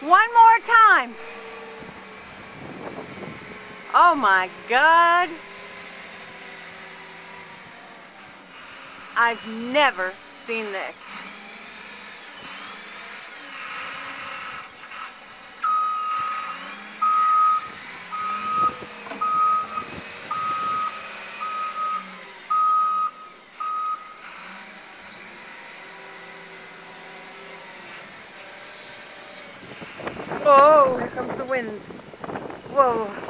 One more time. Oh my God. I've never seen this. Oh, here comes the winds. Whoa.